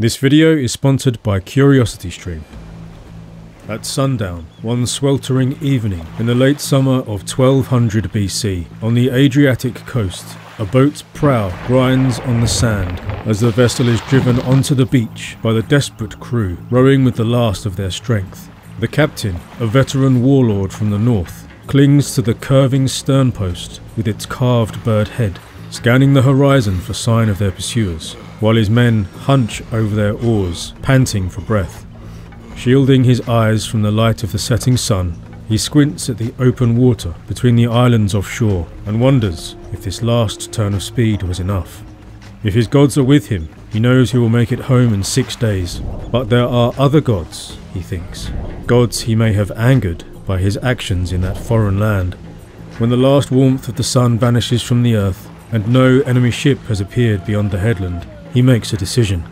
This video is sponsored by CuriosityStream. At sundown, one sweltering evening in the late summer of 1200 BC, on the Adriatic coast, a boat's prow grinds on the sand as the vessel is driven onto the beach by the desperate crew rowing with the last of their strength. The captain, a veteran warlord from the north, clings to the curving sternpost with its carved bird head, scanning the horizon for sign of their pursuers, while his men hunch over their oars, panting for breath. Shielding his eyes from the light of the setting sun, he squints at the open water between the islands offshore and wonders if this last turn of speed was enough. If his gods are with him, he knows he will make it home in six days. But there are other gods, he thinks. Gods he may have angered by his actions in that foreign land. When the last warmth of the sun vanishes from the earth and no enemy ship has appeared beyond the headland, he makes a decision.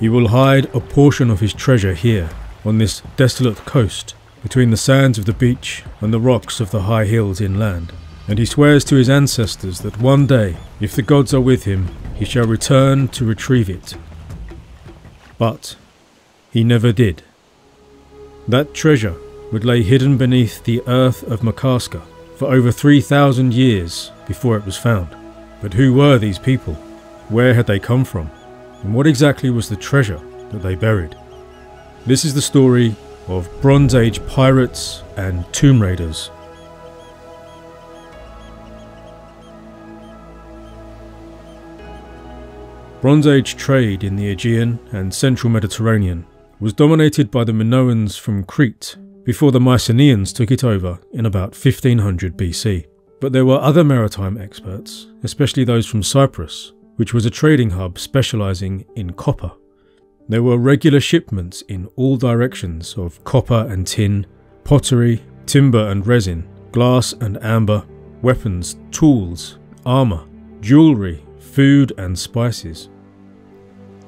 He will hide a portion of his treasure here, on this desolate coast, between the sands of the beach and the rocks of the high hills inland. And he swears to his ancestors that one day, if the gods are with him, he shall return to retrieve it. But he never did. That treasure would lay hidden beneath the earth of Makarska for over 3,000 years before it was found. But who were these people? Where had they come from? And what exactly was the treasure that they buried? This is the story of Bronze Age pirates and tomb raiders. Bronze Age trade in the Aegean and central Mediterranean was dominated by the Minoans from Crete before the Mycenaeans took it over in about 1500 BC. But there were other maritime experts, especially those from Cyprus, which was a trading hub specializing in copper. There were regular shipments in all directions of copper and tin, pottery, timber and resin, glass and amber, weapons, tools, armour, jewellery, food and spices.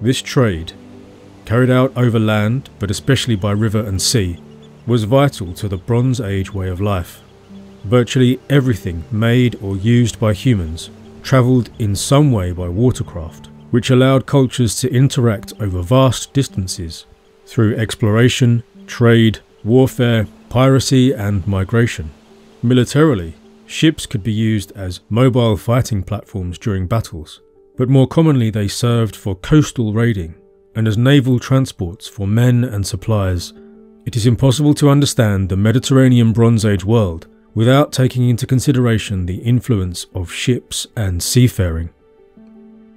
This trade, carried out over land but especially by river and sea, was vital to the Bronze Age way of life. Virtually everything made or used by humans travelled in some way by watercraft, which allowed cultures to interact over vast distances through exploration, trade, warfare, piracy, and migration. Militarily, ships could be used as mobile fighting platforms during battles, but more commonly they served for coastal raiding and as naval transports for men and supplies. It is impossible to understand the Mediterranean Bronze Age world without taking into consideration the influence of ships and seafaring.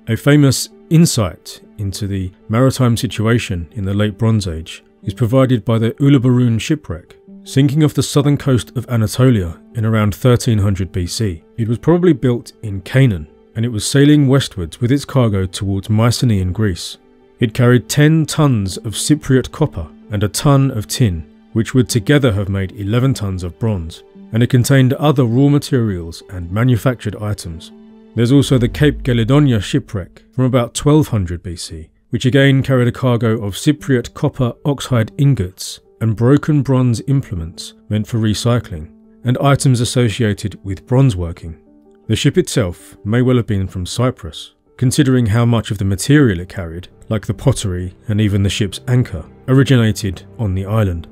A famous insight into the maritime situation in the late Bronze Age is provided by the Uluburun shipwreck, sinking off the southern coast of Anatolia in around 1300 BC. It was probably built in Canaan, and it was sailing westwards with its cargo towards Mycenaean Greece. It carried 10 tons of Cypriot copper and a ton of tin, which would together have made 11 tons of bronze and it contained other raw materials and manufactured items. There's also the Cape Gelidonya shipwreck from about 1200 BC, which again carried a cargo of Cypriot copper oxide ingots and broken bronze implements meant for recycling, and items associated with bronze working. The ship itself may well have been from Cyprus, considering how much of the material it carried, like the pottery and even the ship's anchor, originated on the island.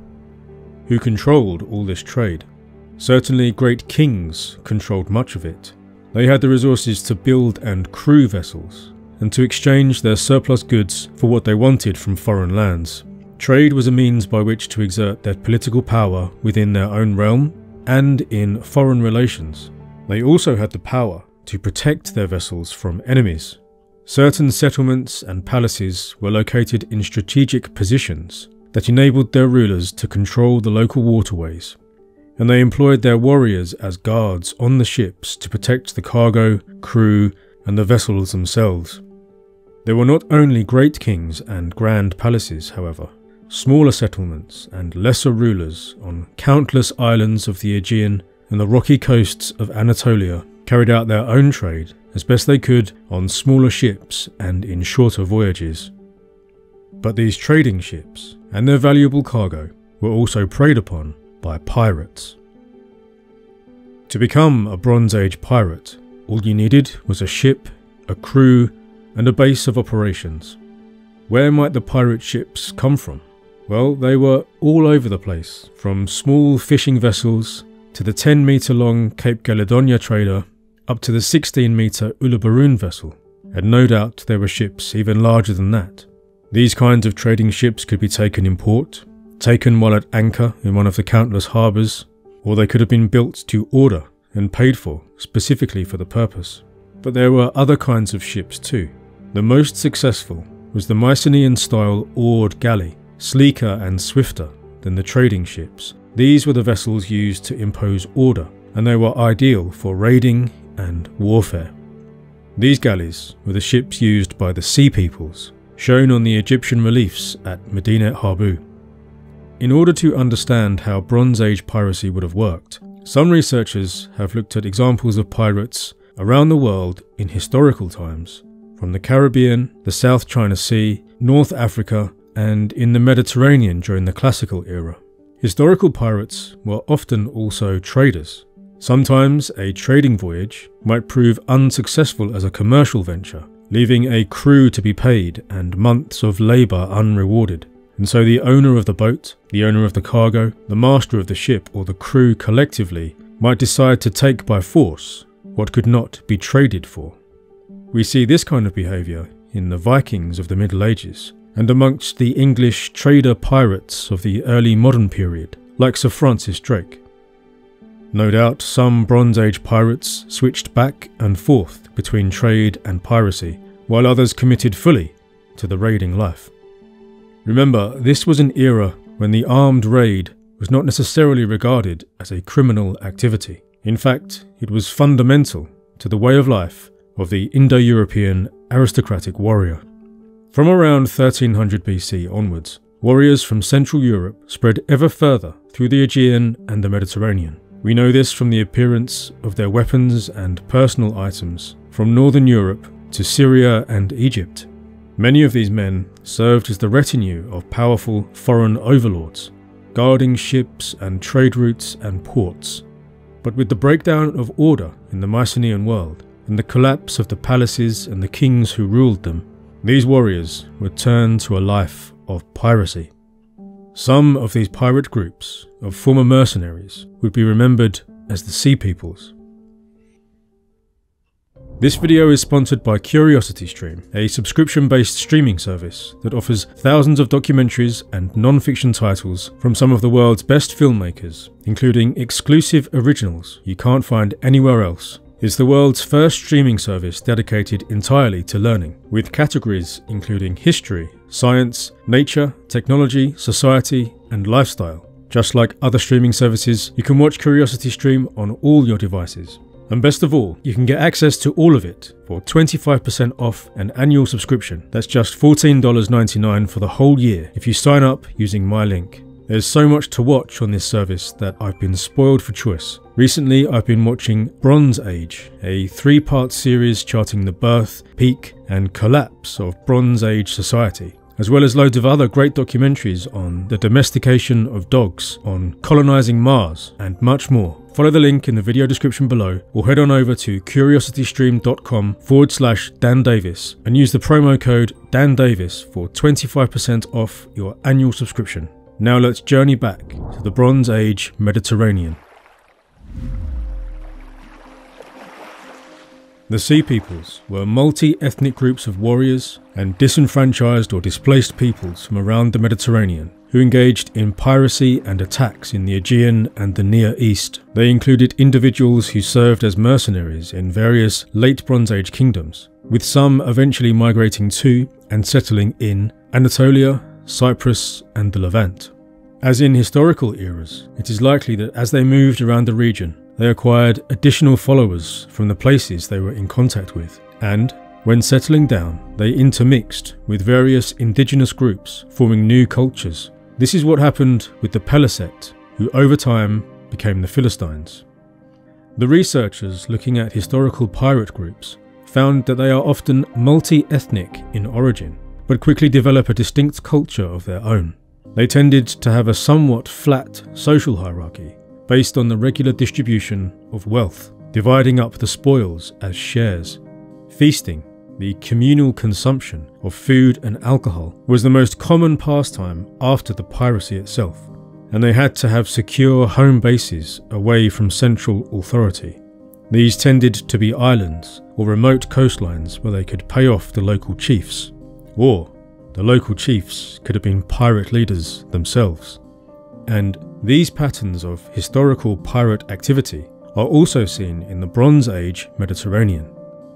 Who controlled all this trade? Certainly, great kings controlled much of it. They had the resources to build and crew vessels, and to exchange their surplus goods for what they wanted from foreign lands. Trade was a means by which to exert their political power within their own realm and in foreign relations. They also had the power to protect their vessels from enemies. Certain settlements and palaces were located in strategic positions that enabled their rulers to control the local waterways and they employed their warriors as guards on the ships to protect the cargo, crew, and the vessels themselves. There were not only great kings and grand palaces, however, smaller settlements and lesser rulers on countless islands of the Aegean and the rocky coasts of Anatolia carried out their own trade as best they could on smaller ships and in shorter voyages. But these trading ships and their valuable cargo were also preyed upon by pirates. To become a Bronze Age pirate, all you needed was a ship, a crew, and a base of operations. Where might the pirate ships come from? Well, they were all over the place, from small fishing vessels to the 10 metre long Cape Gelidonya trader up to the 16 metre Uluburun vessel, and no doubt there were ships even larger than that. These kinds of trading ships could be taken in port, taken while at anchor in one of the countless harbours, or they could have been built to order and paid for specifically for the purpose. But there were other kinds of ships too. The most successful was the Mycenaean style oared galley, sleeker and swifter than the trading ships. These were the vessels used to impose order, and they were ideal for raiding and warfare. These galleys were the ships used by the Sea Peoples, shown on the Egyptian reliefs at Medinet Habu. In order to understand how Bronze Age piracy would have worked, some researchers have looked at examples of pirates around the world in historical times, from the Caribbean, the South China Sea, North Africa, and in the Mediterranean during the Classical era. Historical pirates were often also traders. Sometimes a trading voyage might prove unsuccessful as a commercial venture, leaving a crew to be paid and months of labour unrewarded. And so the owner of the boat, the owner of the cargo, the master of the ship, or the crew collectively might decide to take by force what could not be traded for. We see this kind of behaviour in the Vikings of the Middle Ages, and amongst the English trader pirates of the early modern period, like Sir Francis Drake. No doubt some Bronze Age pirates switched back and forth between trade and piracy, while others committed fully to the raiding life. Remember, this was an era when the armed raid was not necessarily regarded as a criminal activity. In fact, it was fundamental to the way of life of the Indo European aristocratic warrior. From around 1300 BC onwards, warriors from Central Europe spread ever further through the Aegean and the Mediterranean. We know this from the appearance of their weapons and personal items from Northern Europe to Syria and Egypt. Many of these men served as the retinue of powerful foreign overlords, guarding ships and trade routes and ports. But with the breakdown of order in the Mycenaean world, and the collapse of the palaces and the kings who ruled them, these warriors were turned to a life of piracy. Some of these pirate groups of former mercenaries would be remembered as the Sea Peoples. This video is sponsored by CuriosityStream, a subscription based streaming service that offers thousands of documentaries and non fiction titles from some of the world's best filmmakers, including exclusive originals you can't find anywhere else. It's the world's first streaming service dedicated entirely to learning, with categories including history, science, nature, technology, society, and lifestyle. Just like other streaming services, you can watch CuriosityStream on all your devices. And best of all, you can get access to all of it for 25% off an annual subscription. That's just $14.99 for the whole year if you sign up using my link. There's so much to watch on this service that I've been spoiled for choice. Recently, I've been watching Bronze Age, a three part series charting the birth, peak, and collapse of Bronze Age society as well as loads of other great documentaries on the domestication of dogs, on colonising Mars, and much more. Follow the link in the video description below or head on over to curiositystream.com forward slash Dan Davis and use the promo code Dan Davis for 25% off your annual subscription. Now let's journey back to the Bronze Age Mediterranean. The Sea Peoples were multi ethnic groups of warriors and disenfranchised or displaced peoples from around the Mediterranean who engaged in piracy and attacks in the Aegean and the Near East. They included individuals who served as mercenaries in various late Bronze Age kingdoms, with some eventually migrating to and settling in Anatolia, Cyprus, and the Levant. As in historical eras, it is likely that as they moved around the region, they acquired additional followers from the places they were in contact with, and, when settling down, they intermixed with various indigenous groups, forming new cultures. This is what happened with the Peleset, who over time became the Philistines. The researchers looking at historical pirate groups found that they are often multi ethnic in origin, but quickly develop a distinct culture of their own. They tended to have a somewhat flat social hierarchy, based on the regular distribution of wealth, dividing up the spoils as shares. Feasting the communal consumption of food and alcohol was the most common pastime after the piracy itself, and they had to have secure home bases away from central authority. These tended to be islands or remote coastlines where they could pay off the local chiefs, or the local chiefs could have been pirate leaders themselves. And these patterns of historical pirate activity are also seen in the Bronze Age Mediterranean.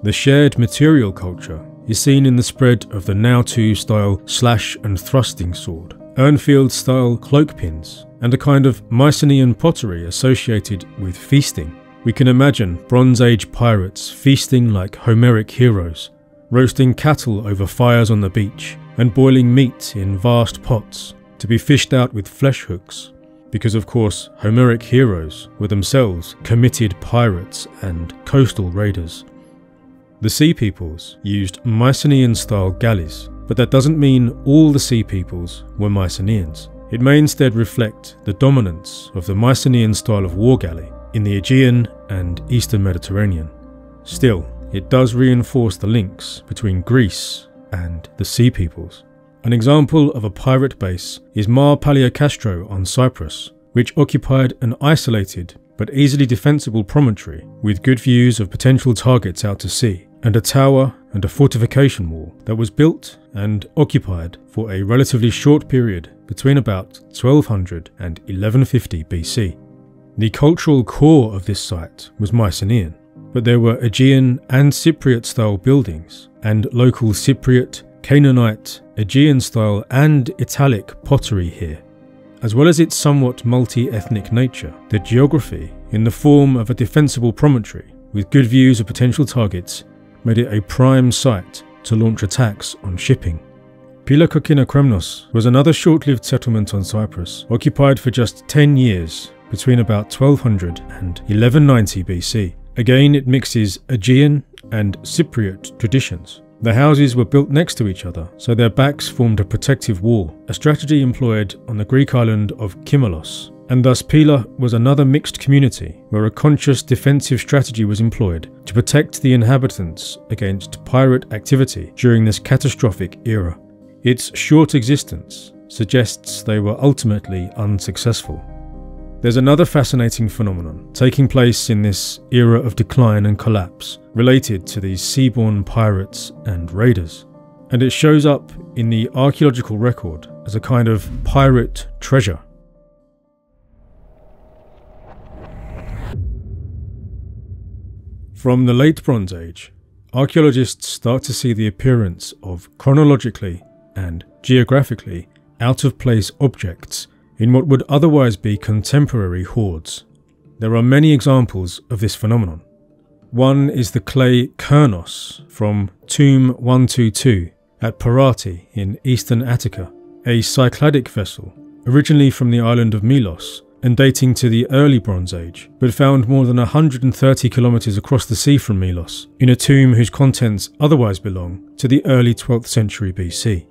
The shared material culture is seen in the spread of the Naue II style slash and thrusting sword, Urnfield style cloak pins, and a kind of Mycenaean pottery associated with feasting. We can imagine Bronze Age pirates feasting like Homeric heroes, roasting cattle over fires on the beach, and boiling meat in vast pots to be fished out with flesh hooks because of course Homeric heroes were themselves committed pirates and coastal raiders. The Sea Peoples used Mycenaean style galleys, but that doesn't mean all the Sea Peoples were Mycenaeans. It may instead reflect the dominance of the Mycenaean style of war galley in the Aegean and Eastern Mediterranean. Still, it does reinforce the links between Greece and the Sea Peoples. An example of a pirate base is Maa Palaeokastro on Cyprus, which occupied an isolated but easily defensible promontory with good views of potential targets out to sea, and a tower and a fortification wall that was built and occupied for a relatively short period between about 1200 and 1150 BC. The cultural core of this site was Mycenaean, but there were Aegean and Cypriot style buildings and local Cypriot, Canaanite, Aegean style, and Italic pottery here. As well as its somewhat multi ethnic nature, the geography, in the form of a defensible promontory with good views of potential targets, made it a prime site to launch attacks on shipping. Kremnos was another short lived settlement on Cyprus, occupied for just 10 years between about 1200 and 1190 BC. Again, it mixes Aegean and Cypriot traditions. The houses were built next to each other, so their backs formed a protective wall, a strategy employed on the Greek island of Kymalos. And thus Pila was another mixed community where a conscious defensive strategy was employed to protect the inhabitants against pirate activity during this catastrophic era. Its short existence suggests they were ultimately unsuccessful. There's another fascinating phenomenon taking place in this era of decline and collapse related to these seaborne pirates and raiders, and it shows up in the archaeological record as a kind of pirate treasure. From the Late Bronze Age, archaeologists start to see the appearance of chronologically and geographically out of place objects in what would otherwise be contemporary hoards. There are many examples of this phenomenon. One is the clay Kernos from Tomb 122 at Perati in eastern Attica, a Cycladic vessel originally from the island of Milos and dating to the early Bronze Age, but found more than 130 kilometres across the sea from Milos, in a tomb whose contents otherwise belong to the early 12th century BC.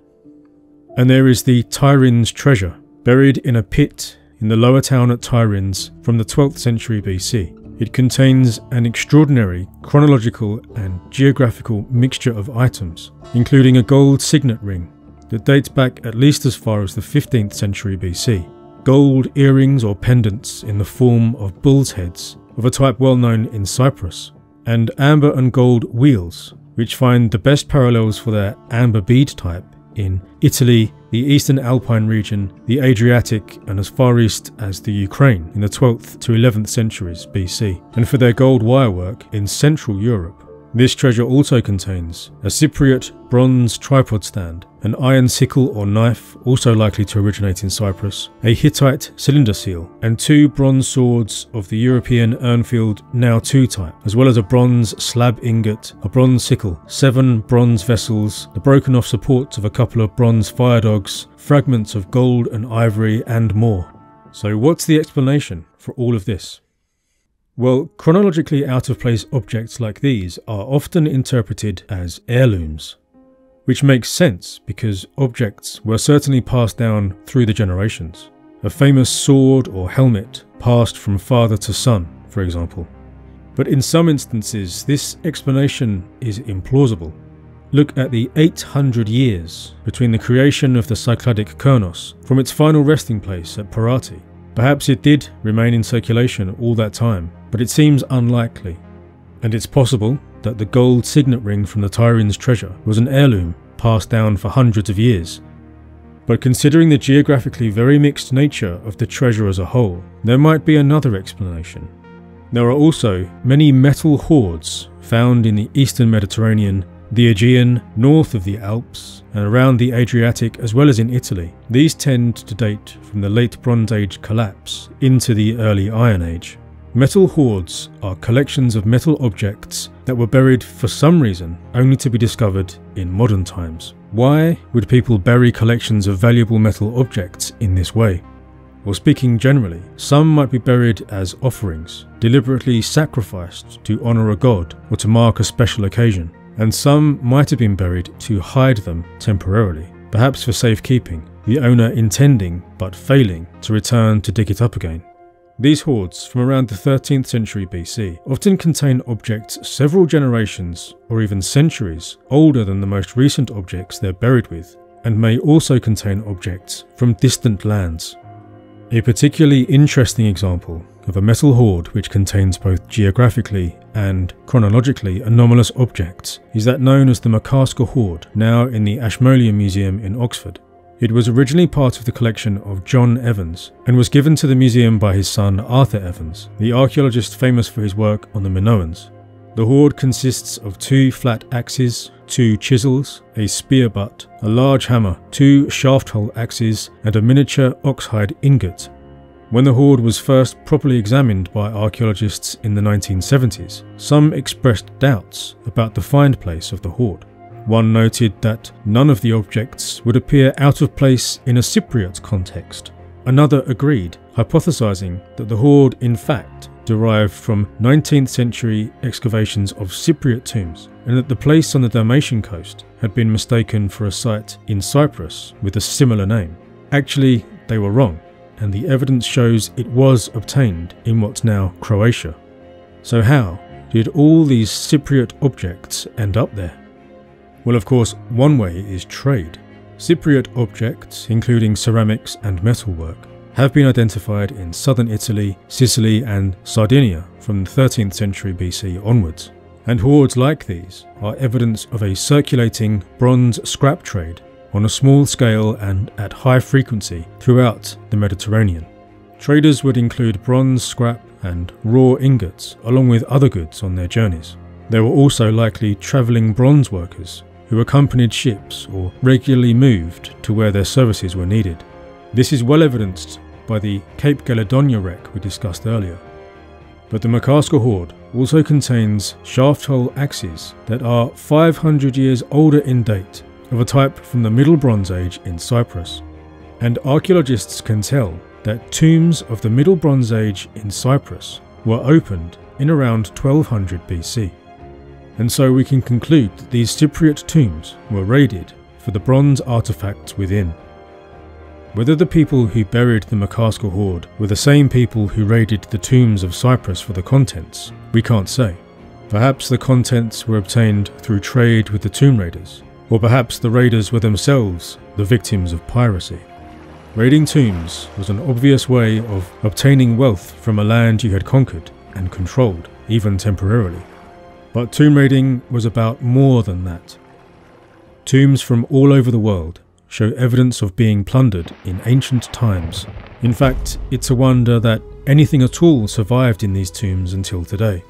And there is the Tiryns treasure, buried in a pit in the lower town at Tiryns from the 12th century BC. It contains an extraordinary chronological and geographical mixture of items, including a gold signet ring that dates back at least as far as the 15th century BC, gold earrings or pendants in the form of bull's heads, of a type well known in Cyprus, and amber and gold wheels, which find the best parallels for their amber bead type in Italy, the eastern Alpine region, the Adriatic, and as far east as the Ukraine in the 12th to 11th centuries BC, and for their gold wirework in Central Europe. This treasure also contains a Cypriot bronze tripod stand, an iron sickle or knife, also likely to originate in Cyprus, a Hittite cylinder seal, and two bronze swords of the European Urnfield Naue 2 type, as well as a bronze slab ingot, a bronze sickle, seven bronze vessels, the broken off supports of a couple of bronze fire dogs, fragments of gold and ivory, and more. So, what's the explanation for all of this? Well, chronologically out of place objects like these are often interpreted as heirlooms, which makes sense because objects were certainly passed down through the generations. A famous sword or helmet passed from father to son, for example. But in some instances, this explanation is implausible. look at the 800 years between the creation of the Cycladic Kernos from its final resting place at Perati. Perhaps it did remain in circulation all that time, but it seems unlikely. And it's possible that the gold signet ring from the Tiryns' treasure was an heirloom passed down for hundreds of years. But considering the geographically very mixed nature of the treasure as a whole, there might be another explanation. There are also many metal hoards found in the eastern Mediterranean, the Aegean, north of the Alps, and around the Adriatic as well as in Italy. These tend to date from the late Bronze Age collapse into the early Iron Age. Metal hoards are collections of metal objects that were buried for some reason only to be discovered in modern times. Why would people bury collections of valuable metal objects in this way? Well, speaking generally, some might be buried as offerings, deliberately sacrificed to honour a god or to mark a special occasion, and some might have been buried to hide them temporarily, perhaps for safekeeping, the owner intending but failing to return to dig it up again. These hoards from around the 13th century BC often contain objects several generations or even centuries older than the most recent objects they're buried with, and may also contain objects from distant lands. A particularly interesting example of a metal hoard which contains both geographically and chronologically anomalous objects is that known as the Makarska hoard, now in the Ashmolean Museum in Oxford. It was originally part of the collection of John Evans and was given to the museum by his son Arthur Evans, the archaeologist famous for his work on the Minoans. The hoard consists of two flat axes, two chisels, a spear butt, a large hammer, two shaft hole axes, and a miniature oxhide ingot. When the hoard was first properly examined by archaeologists in the 1970s, some expressed doubts about the find place of the hoard. One noted that none of the objects would appear out of place in a Cypriot context. Another agreed, hypothesizing that the hoard in fact derived from 19th century excavations of Cypriot tombs, and that the place on the Dalmatian coast had been mistaken for a site in Cyprus with a similar name. Actually, they were wrong, and the evidence shows it was obtained in what's now Croatia. So, how did all these Cypriot objects end up there? Well, of course, one way is trade. Cypriot objects, including ceramics and metalwork, have been identified in southern Italy, Sicily, and Sardinia from the 13th century BC onwards. And hoards like these are evidence of a circulating bronze scrap trade on a small scale and at high frequency throughout the Mediterranean. Traders would include bronze scrap and raw ingots along with other goods on their journeys. There were also likely travelling bronze workers who accompanied ships or regularly moved to where their services were needed. This is well evidenced by the Cape Gelidonya wreck we discussed earlier. But the Makarska hoard also contains shaft hole axes that are 500 years older in date, of a type from the Middle Bronze Age in Cyprus. And archaeologists can tell that tombs of the Middle Bronze Age in Cyprus were opened in around 1200 BC and so we can conclude that these Cypriot tombs were raided for the bronze artifacts within. Whether the people who buried the Makarska hoard were the same people who raided the tombs of Cyprus for the contents, we can't say. Perhaps the contents were obtained through trade with the tomb raiders, or perhaps the raiders were themselves the victims of piracy. Raiding tombs was an obvious way of obtaining wealth from a land you had conquered and controlled, even temporarily. But tomb raiding was about more than that. Tombs from all over the world show evidence of being plundered in ancient times. In fact, it's a wonder that anything at all survived in these tombs until today.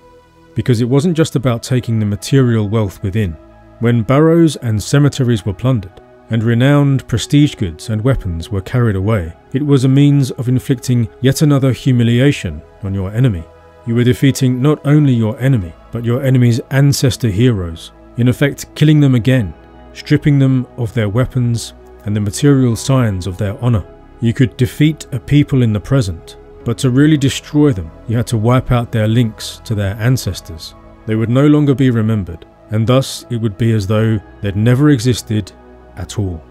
Because it wasn't just about taking the material wealth within. When barrows and cemeteries were plundered, and renowned prestige goods and weapons were carried away, it was a means of inflicting yet another humiliation on your enemy. You were defeating not only your enemy, but your enemy's ancestor heroes, in effect killing them again, stripping them of their weapons and the material signs of their honour. You could defeat a people in the present, but to really destroy them, you had to wipe out their links to their ancestors. They would no longer be remembered, and thus it would be as though they'd never existed at all.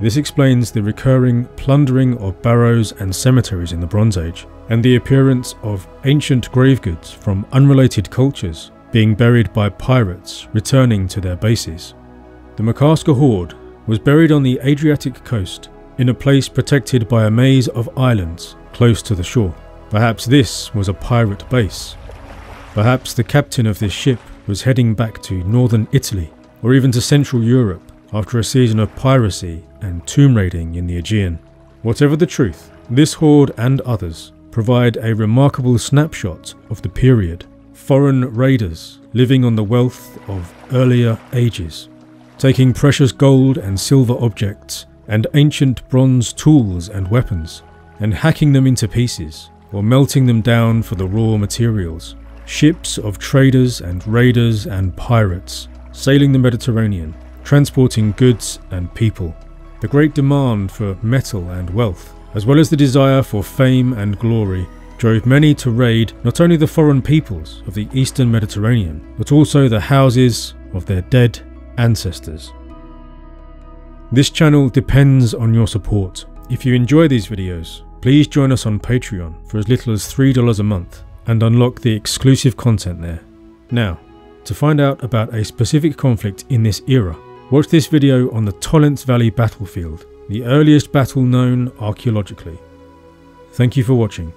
This explains the recurring plundering of barrows and cemeteries in the Bronze Age, and the appearance of ancient grave goods from unrelated cultures being buried by pirates returning to their bases. The Makarska hoard was buried on the Adriatic coast in a place protected by a maze of islands close to the shore. Perhaps this was a pirate base. Perhaps the captain of this ship was heading back to northern Italy or even to Central Europe after a season of piracy and tomb raiding in the Aegean. Whatever the truth, this hoard and others provide a remarkable snapshot of the period. Foreign raiders living on the wealth of earlier ages, taking precious gold and silver objects and ancient bronze tools and weapons, and hacking them into pieces or melting them down for the raw materials. Ships of traders and raiders and pirates sailing the Mediterranean, transporting goods and people. The great demand for metal and wealth, as well as the desire for fame and glory, drove many to raid not only the foreign peoples of the eastern Mediterranean, but also the houses of their dead ancestors. This channel depends on your support. If you enjoy these videos, please join us on Patreon for as little as $3 a month and unlock the exclusive content there. Now, to find out about a specific conflict in this era, watch this video on the Tollens Valley battlefield, the earliest battle known archaeologically. Thank you for watching.